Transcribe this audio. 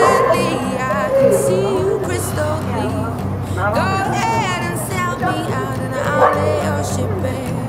I can see you crystal clear. Go ahead and sell me out, and I'll lay your shit bare.